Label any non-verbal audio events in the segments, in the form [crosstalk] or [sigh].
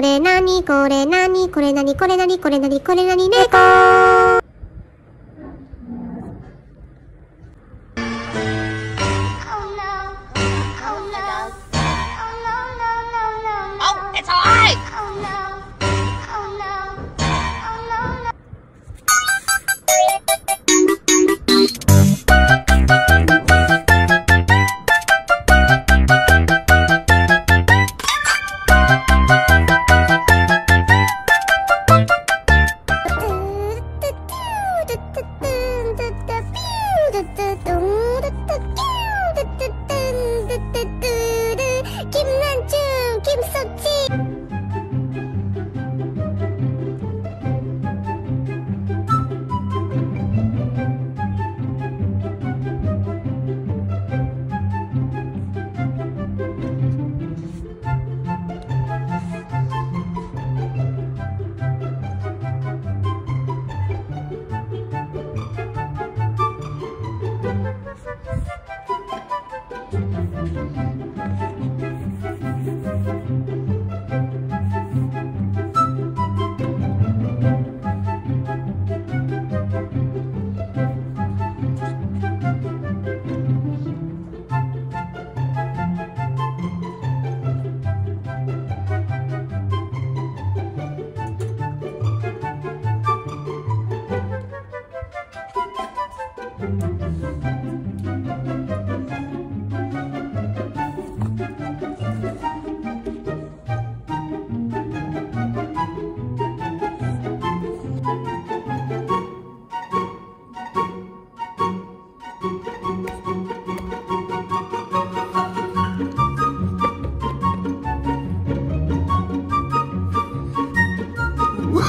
これなにこれなにこれなにこれなにこれなにこれなに猫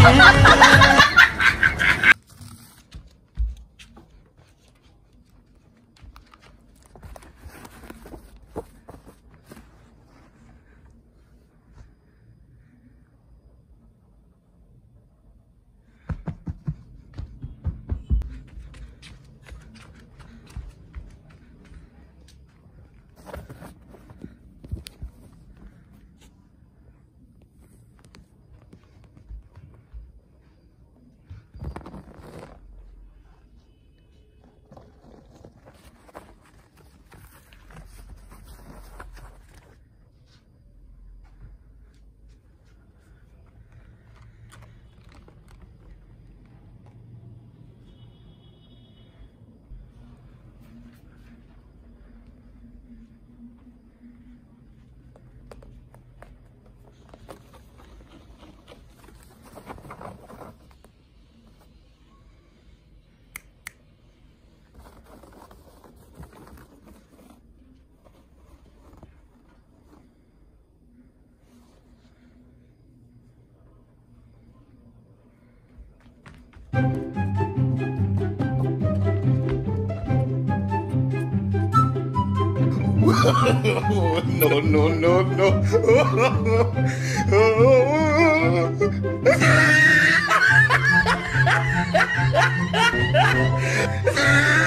Yeah. [laughs] no, no, no, no. [laughs]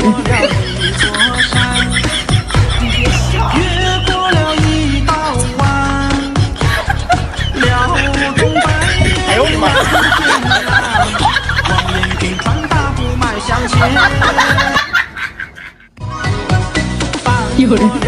过了一座山，越过了一道弯，辽东北哎呦我的妈！望眼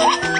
Ha ha ha!